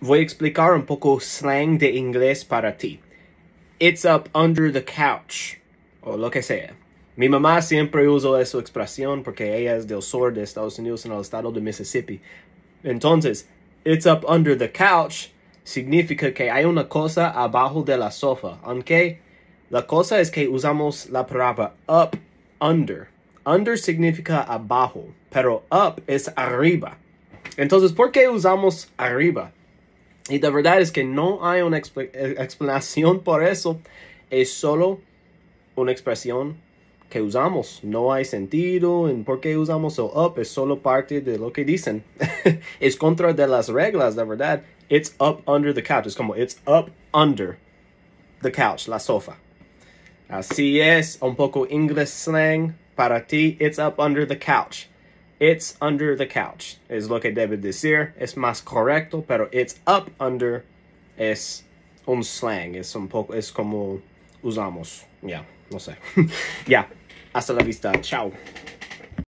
voy a explicar un poco slang de inglés para ti. It's up under the couch. O lo que sea. Mi mamá siempre usa esa expresión porque ella es del sur de Estados Unidos en el estado de Mississippi. Entonces, it's up under the couch significa que hay una cosa abajo de la sofá, aunque la cosa es que usamos la palabra up, under. Under significa abajo, pero up es arriba. Entonces, ¿por qué usamos arriba? Y la verdad es que no hay una eh, explicación por eso. Es solo una expresión que usamos. No hay sentido en por qué usamos el up. Es solo parte de lo que dicen. es contra de las reglas, la verdad. It's up under the couch. Es como it's up under the couch, la sofá. Así es, un poco English slang para ti. It's up under the couch. It's under the couch. Es lo que debe decir. Es más correcto, pero it's up under es un slang. Es un poco, es como usamos. Ya, no sé. ya, hasta la vista. Chao.